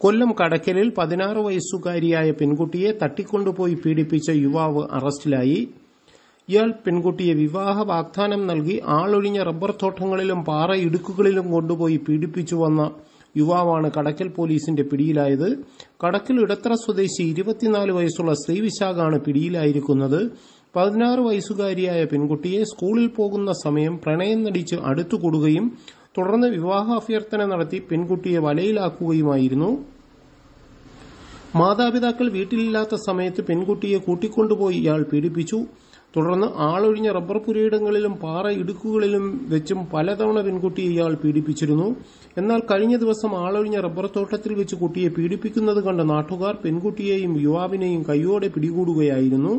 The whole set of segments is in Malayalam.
കൊല്ലം കടക്കലിൽ പതിനാറ് വയസ്സുകാരിയായ പെൺകുട്ടിയെ തട്ടിക്കൊണ്ടുപോയി പീഡിപ്പിച്ച യുവാവ് അറസ്റ്റിലായി. ഇയാൾ പെൺകുട്ടിയെ വിവാഹ വാഗ്ദാനം നൽകി ആളൊഴിഞ്ഞ റബ്ബർ തോട്ടങ്ങളിലും പാറ ഇടുക്കുകളിലും കൊണ്ടുപോയി പീഡിപ്പിച്ചുവന്ന യുവാവാണ് കടക്കൽ പോലീസിന്റെ പിടിയിലായത്. കടക്കൽ ഇടത്തറ സ്വദേശി ഇരുപത്തിനാല് വയസ്സുള്ള ശ്രീവിശാഖാണ് പിടിയിലായിരിക്കുന്നത്. പതിനാറ് വയസ്സുകാരിയായ പെൺകുട്ടിയെ സ്കൂളിൽ പോകുന്ന സമയം പ്രണയം നടിച്ച് അടുത്തുകൂടുകയും തുടർന്ന് വിവാഹ അഭ്യർത്ഥന നടത്തി പെൺകുട്ടിയെ വലയിലാക്കുകയുമായിരുന്നു. മാതാപിതാക്കൾ വീട്ടിലില്ലാത്ത സമയത്ത് പെൺകുട്ടിയെ കൂട്ടിക്കൊണ്ടുപോയി ഇയാൾ പീഡിപ്പിച്ചു. തുടർന്ന് ആളൊഴിഞ്ഞ റബ്ബർ പുരയിടങ്ങളിലും പാറ ഇടുക്കുകളിലും വെച്ചും പലതവണ പെൺകുട്ടിയെ ഇയാൾ പീഡിപ്പിച്ചിരുന്നു. എന്നാൽ കഴിഞ്ഞ ദിവസം ആളൊഴിഞ്ഞ റബ്ബർ തോട്ടത്തിൽ വെച്ച് കുട്ടിയെ പീഡിപ്പിക്കുന്നത് കണ്ട നാട്ടുകാർ പെൺകുട്ടിയെയും യുവാവിനെയും കൈയോടെ പിടികൂടുകയായിരുന്നു.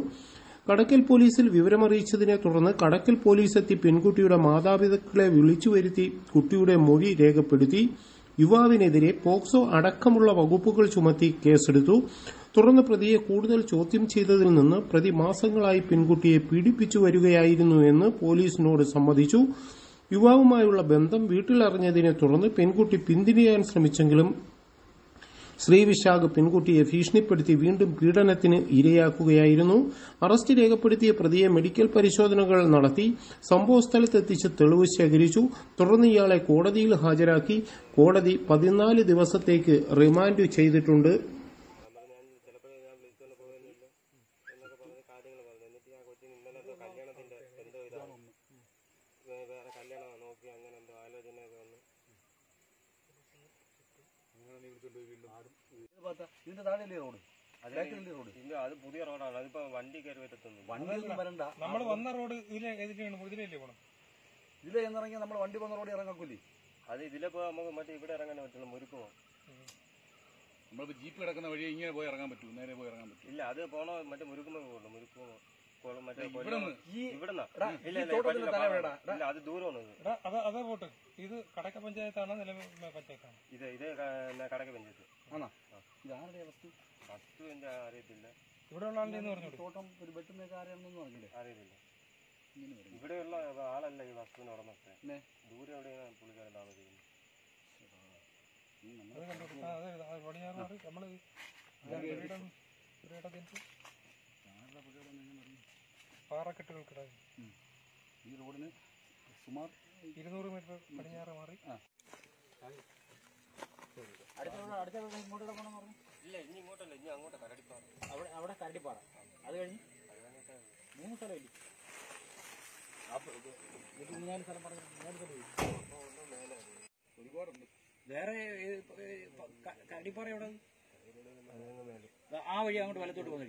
കടക്കൽ പോലീസിൽ വിവരമറിയിച്ചതിനെ തുടർന്ന് കടക്കൽ പോലീസ് എത്തി പെൺകുട്ടിയുടെ മാതാപിതാക്കളെ വിളിച്ചുവരുത്തി കുട്ടിയുടെ മൊഴി രേഖപ്പെടുത്തി. യുവാവിനെതിരെ പോക്സോ അടക്കമുള്ള വകുപ്പുകൾ ചുമത്തി കേസെടുത്തു. തുടർന്ന് പ്രതിയെ കൂടുതൽ ചോദ്യം ചെയ്തതിൽ നിന്ന് പ്രതി മാസങ്ങളായി പെൺകുട്ടിയെ പീഡിപ്പിച്ചു വരികയായിരുന്നു എന്ന് പോലീസിനോട് സമ്മതിച്ചു. യുവാവുമായുള്ള ബന്ധം വീട്ടിലറിഞ്ഞതിനെ തുടർന്ന് പെൺകുട്ടി പിന്തിരിയാൻ ശ്രമിച്ചെങ്കിലും ശ്രീവിശാഖ് പെൺകുട്ടിയെ ഭീഷണിപ്പെടുത്തി വീണ്ടും പീഡനത്തിന് ഇരയാക്കുകയായിരുന്നു. അറസ്റ്റ് രേഖപ്പെടുത്തിയ പ്രതിയെ മെഡിക്കൽ പരിശോധനകൾ നടത്തി സംഭവസ്ഥലത്തെത്തിച്ച് തെളിവ് ശേഖരിച്ചു. തുടർന്ന് ഇയാളെ കോടതിയിൽ ഹാജരാക്കി. കോടതി പതിനാല് ദിവസത്തേക്ക് റിമാൻഡ് ചെയ്തിട്ടുണ്ട്. വേറെ കല്യാണം നോക്കി അങ്ങനെ എന്തോ ആലോചനയൊക്കെ വന്നു. ഇതിന്റെ താഴെയല്ലേ റോഡ്? റോഡ്. ഇല്ല അത് പുതിയ റോഡാണ്. അതിപ്പോ വണ്ടി കയറി വണ്ടിയൊന്നും വരണ്ട. നമ്മൾ വന്ന റോഡ് ഇതിലെ ഇതിലല്ലേ പോണം ഇതിലെ എന്നിറങ്ങി നമ്മൾ വണ്ടി വന്ന റോഡ് ഇറങ്ങക്കൂലേ? അത് ഇതിലിപ്പോ നമുക്ക് മറ്റേ ഇവിടെ ഇറങ്ങാൻ പറ്റുള്ളൂ മുരുക്കുമോ നമ്മളിപ്പോ ജീപ്പ് കിടക്കുന്ന വഴി ഇങ്ങനെ പോയി ഇറങ്ങാൻ പറ്റൂ നേരെ പോയി ഇറങ്ങാൻ പറ്റും. ഇല്ല അത് പോണോ? മറ്റേ മുരുക്കുമ്പോ പോകുന്നു മുരുക്കുമോ അത് ദൂരമാണ് ഇത് എടാ അതാ അതാ പോട്ട്. ഇത് കടക്ക പഞ്ചായത്താണ് നിലവിൽ പഞ്ചായത്താണ്? ഇത് ഇത് കടക്ക പഞ്ചായത്ത്. ആണോ? ഇതാരുടെ വസ്തു ഫസ്റ്റ് എന്റെ അറിയത്തില്ല. ഇവിടെ ഉള്ള ആളുടെ പറഞ്ഞു തോട്ടം ഒരു വെട്ടുന്ന കാര്യമാണെന്നൊന്നും അറിഞ്ഞില്ലേ അറിയത്തില്ല. ഇവിടെയുള്ള ആളല്ല ഈ വസ്തുവിന് ഉടമസ്ഥ? ദൂരെ എവിടെയാണ് പുള്ളിക്കാരൻ താമസിക്കുന്നത്? അത് കണ്ടു ആ, അതെ അതെ പടിഞ്ഞാറ് മാറി നമ്മൾ പാറക്കെട്ടുകൾക്കിടയിൽ. ഈ റോഡിന് സുമാർ ഇരുന്നൂറ് മീറ്റർ പടിഞ്ഞാറ് മാറി. ഇല്ല ഇനി ഇങ്ങോട്ടല്ല ഇനി അങ്ങോട്ട് കരടിപ്പാറ. അവിടെ അവിടെ കരടിപ്പാറ. അത് കഴിഞ്ഞ് മൂന്ന് സ്ഥലമില്ലേ? അപ്പൊ ഇത് ഇത് മൂന്നാൽ സ്ഥലം പറഞ്ഞു മൂന്നാൽ സ്ഥലം ഒരുപാടുണ്ട്. വേറെ കരടിപ്പാറ എവിടെ? ആ വഴി അങ്ങോട്ട് വലത്തോട്ട് പോകുന്ന